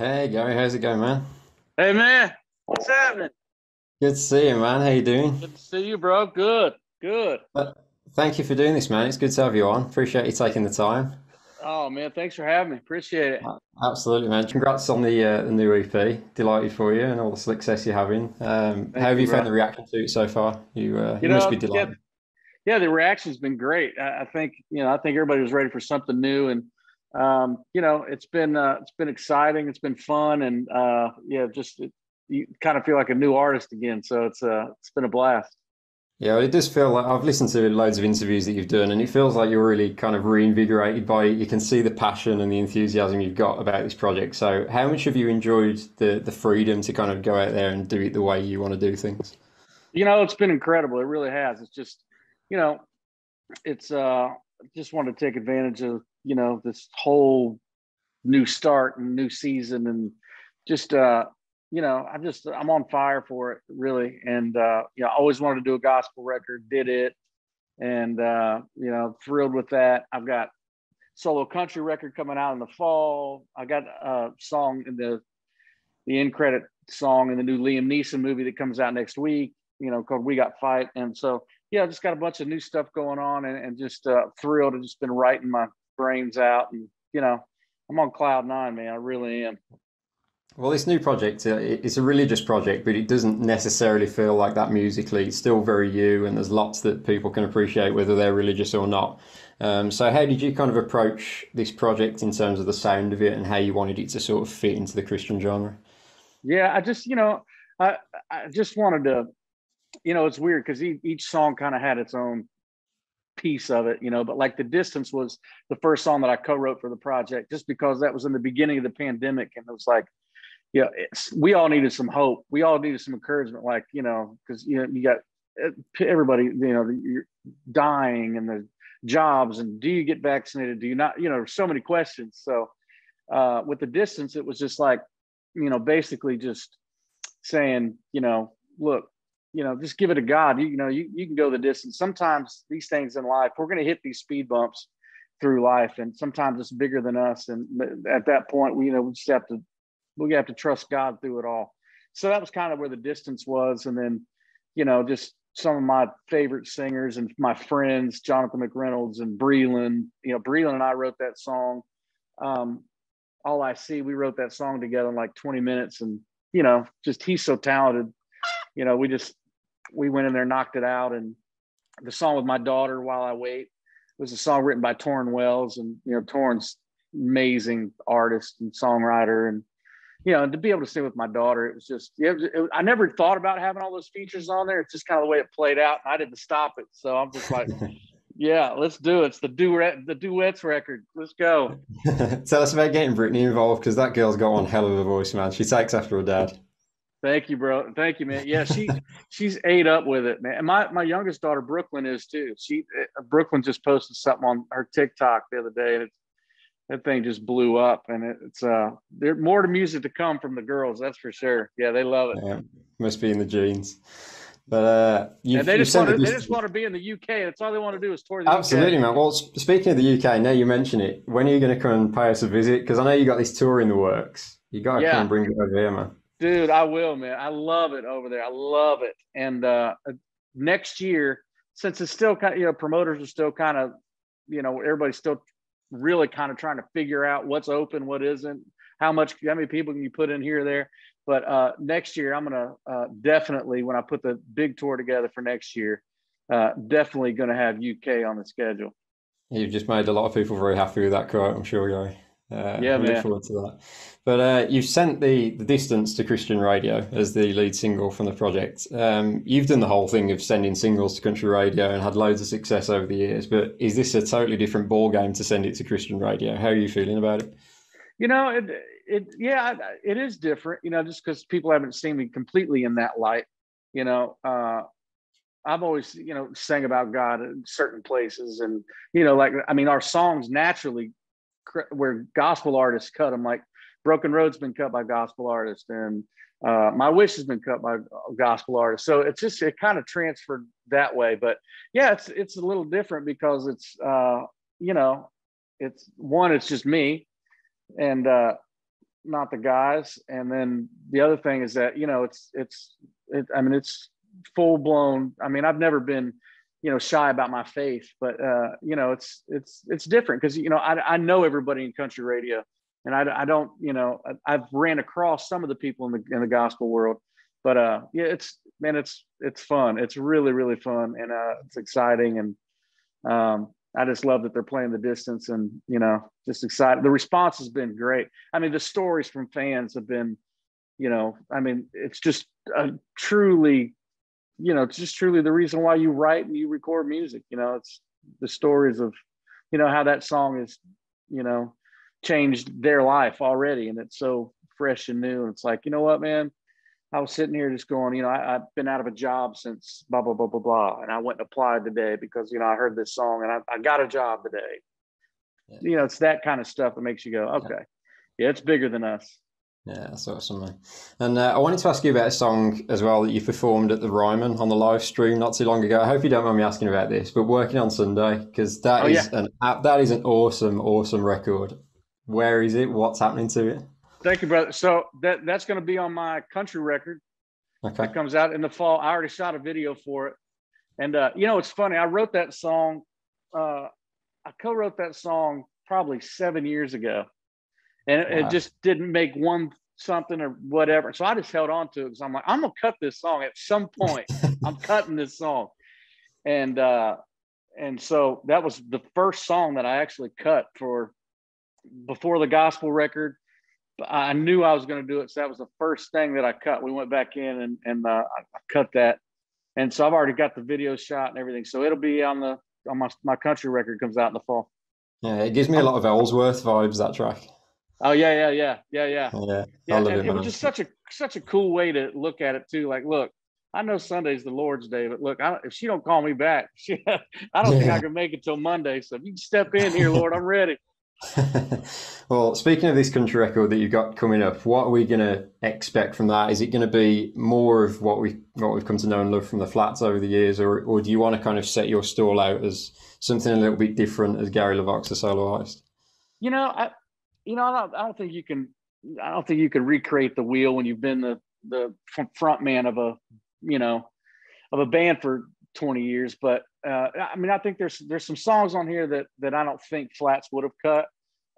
Hey Gary, how's it going, man? Hey man, what's happening? Good to see you, man. How you doing? Good to see you, bro. Good, good. Uh, Thank you for doing this, man. It's good to have you on. Appreciate you taking the time. Oh man, thanks for having me. Appreciate it. Uh, Absolutely, man. Congrats on the uh, the new EP. Delighted for you and all the success you're having. Um, how have you, found the reaction to it so far? You uh, You you must be know, yeah, delighted. yeah. The reaction's been great. I, I think you know, I think everybody was ready for something new, and um, you know, it's been uh, it's been exciting. It's been fun, and uh, yeah, just it, you kind of feel like a new artist again. So it's uh, it's been a blast. Yeah, it does feel like I've listened to loads of interviews that you've done, and it feels like you're really kind of reinvigorated by it. You can see the passion and the enthusiasm you've got about this project. So, how much have you enjoyed the the freedom to kind of go out there and do it the way you want to do things? You know, it's been incredible. It really has. It's just, you know, it's uh, just wanted to take advantage of you know this whole new start and new season and just uh you know i'm just i'm on fire for it really. And uh you know i always wanted to do a gospel record did it. And uh you know thrilled with that. I've got solo country record coming out in the fall. I got a song in the the end credit song in the new liam neeson movie that comes out next week you know called we got fight. And so yeah i just got a bunch of new stuff going on and, and just uh thrilled. I've just been writing my brains out and you know i'm on cloud nine man i really am Well, this new project, uh, it- it's a religious project, but it doesn't necessarily feel like that musically. It's still very you, and there's lots that people can appreciate, whether they're religious or not. Um, so, how did you kind of approach this project in terms of the sound of it and how you wanted it to sort of fit into the Christian genre? yeah i just you know i i just wanted to you know it's weird because each song kind of had its own piece of it you know but like the distance was the first song that i co-wrote for the project just because that was in the beginning of the pandemic and it was like yeah it's, we all needed some hope. We all needed some encouragement like you know because you know you got uh, everybody you know you're dying and the jobs and do you get vaccinated? Do you not? You know so many questions. So uh with the distance it was just like you know basically just saying you know look you know just give it to god you, you know you, you can go the distance sometimes these things in life we're going to hit these speed bumps through life and sometimes it's bigger than us and at that point we you know we just have to we have to trust god through it all so that was kind of where the distance was and then you know just some of my favorite singers and my friends jonathan mcreynolds and breland you know breland and i wrote that song um, all I see, we wrote that song together in like 20 minutes. And, you know, just he's so talented. You know, we just, we went in there, knocked it out. And the song with my daughter, While I Wait, was a song written by Tauren Wells. And, you know, Tauren's amazing artist and songwriter. And, you know, and to be able to sing with my daughter, it was just, it was, it, I never thought about having all those features on there. It's just kind of the way it played out. And I didn't stop it. So I'm just like, yeah, let's do it. It's the duet, the duets record. Let's go. Tell us about getting Brittany involved because that girl's got one hell of a voice, man. She takes after her dad. Thank you, bro. Thank you, man. Yeah, she she's ate up with it, man. And my my youngest daughter Brooklyn is too. She uh, Brooklyn just posted something on her TikTok the other day, and it's that thing just blew up. And it, it's uh, there's more to music to come from the girls, that's for sure. Yeah, they love it, Yeah, must be in the genes. But uh, you've they just want to they just want to be in the UK. That's all they want to do is tour the Absolutely, UK. man. Well, speaking of the UK, now you mention it, when are you going to come and pay us a visit? Because I know you got this tour in the works. You got to come and bring it over here, man. Dude, I will, man. I love it over there. I love it. And uh, next year, since it's still kind of you know promoters are still kind of you know everybody's still really kind of trying to figure out what's open, what isn't, how much, how many people can you put in here there. But uh, next year, I'm gonna uh, definitely when I put the big tour together for next year, uh, definitely gonna have UK on the schedule. You've just made a lot of people very happy with that quote, I'm sure, Guy. Uh, Yeah, we look man. forward to that. But uh, you've sent the, the distance to Christian radio as the lead single from the project. Um, you've done the whole thing of sending singles to country radio and had loads of success over the years. But is this a totally different ball game to send it to Christian radio? How are you feeling about it? You know, it, it, yeah, it is different. You know, just because people haven't seen me completely in that light. You know, uh, I've always, you know, sang about God in certain places, and you know, like I mean, our songs naturally, where gospel artists cut them, like "Broken Road's been cut by gospel artists, and uh, "My Wish" has been cut by gospel artists. So it's just it kind of transferred that way. But yeah, it's it's a little different because it's, uh, you know, it's one, it's just me, and uh, not the guys. And then the other thing is that you know it's it's it, I mean it's full blown. I mean I've never been you know shy about my faith, but uh, you know it's it's it's different because you know I I know everybody in country radio, and I I don't you know I, I've ran across some of the people in the in the gospel world, but uh yeah it's man it's it's fun. It's really really fun and uh it's exciting and um I just love that they're playing the distance and, you know, just excited. The response has been great. I mean, the stories from fans have been, you know, I mean, it's just a truly, you know, it's just truly the reason why you write and you record music. You know, it's the stories of, you know, how that song is, you know, changed their life already. And it's so fresh and new. And it's like, you know what, man, I was sitting here just going, you know, I, have been out of a job since blah, blah, blah, blah, blah. And I went and applied today because, you know, I heard this song and I, I got a job today. Yeah. You know, it's that kind of stuff that makes you go, okay, yeah, yeah it's bigger than us. Yeah, that's awesome, man. And uh, I wanted to ask you about a song as well that you performed at the Ryman on the live stream not too long ago. I hope you don't mind me asking about this, but working on Sunday because that oh, is yeah. an that is an awesome, awesome record. Where is it? What's happening to it? Thank you, brother. So that that's going to be on my country record. Okay. It comes out in the fall. I already shot a video for it, and uh, you know it's funny. I wrote that song. Uh, I co-wrote that song probably seven years ago, and wow. it just didn't make one something or whatever. So I just held on to it because I'm like, I'm gonna cut this song at some point. I'm cutting this song, and uh, and so that was the first song that I actually cut for before the gospel record I knew I was going to do it. So that was the first thing that I cut. We went back in and, and uh, I cut that. And so I've already got the video shot and everything. So it'll be on the, on my, my country record comes out in the fall. Yeah. It gives me a lot of Ellsworth vibes, that track. Oh yeah, yeah, yeah, yeah, yeah. Yeah, yeah and it, it was just such a such a cool way to look at it too. Like, look, I know Sunday's the Lord's day, but look, I, if she don't call me back, she, I don't yeah. think I can make it till Monday. So if you step in here, Lord, I'm ready. well, speaking of this country record that you've got coming up, what are we going to expect from that? Is it going to be more of what we what we've come to know and love from the Flatts over the years, or or do you want to kind of set your stall out as something a little bit different as Gary LeVox, a solo artist? You know, I you know I don't I don't think you can I don't think you can recreate the wheel when you've been the the front man of a you know of a band for 20 years. But uh, I mean, I think there's there's some songs on here that that I don't think Flatts would have cut.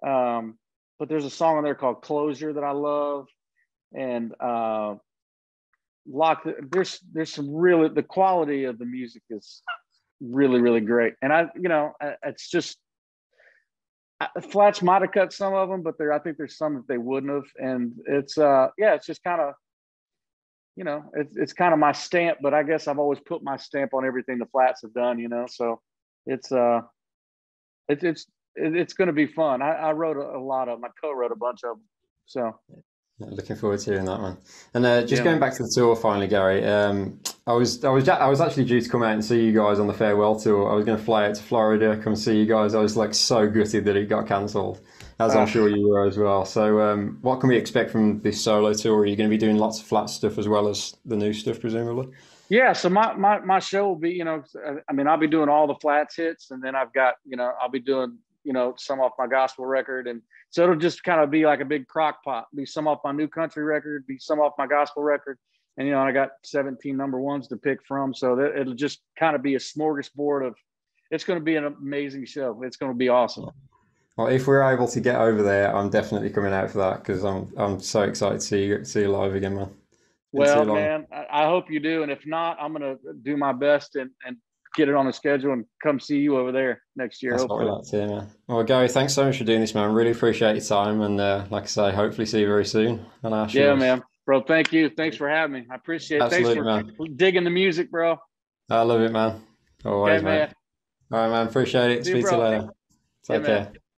Um, but there's a song on there called "Closure" that I love, and uh, lock. There's there's some really the quality of the music is really really great, and I you know it's just Flatts might have cut some of them, but there I think there's some that they wouldn't have, and it's uh yeah, it's just kind of you know, it's it's kind of my stamp, but I guess I've always put my stamp on everything the Flatts have done, you know. So it's uh it, it's it's going to be fun. I, I wrote a, a, lot of them. I co-wrote a bunch of them. So looking forward to hearing that one. And uh, just yeah. going back to the tour finally, Gary. Um, I was I was I was actually due to come out and see you guys on the farewell tour. I was going to fly out to Florida, come see you guys. I was like so gutted that it got cancelled as I'm ah. sure you were as well. So, um, what can we expect from this solo tour? Are you going to be doing lots of flat stuff as well as the new stuff, presumably? Yeah. So my my my show will be, you know, I mean, I'll be doing all the Flatts hits, and then I've got, you know, I'll be doing, you know, some off my gospel record, and so it'll just kind of be like a big crock pot. Be some off my new country record, be some off my gospel record, and you know, I got 17 number ones to pick from, so that it'll just kind of be a smorgasbord of. It's going to be an amazing show. It's going to be awesome. Well, if we're able to get over there, I'm definitely coming out for that because I'm I'm so excited to see you see you live again, man. well, man, I hope you do, and if not, I'm gonna do my best and and get it on the schedule and come see you over there next year. That's hopefully. what we man. Well, Gary, thanks so much for doing this, man. Really appreciate your time, and uh, like I say, hopefully see you very soon on our show. Yeah, man, bro. Thank you. Thanks for having me. I appreciate it. Absolutely, thanks for man. digging the music, bro. I love it, man. Always, okay, man. man. All right, man. Appreciate it. See Speak to you later. Take yeah, care. Man.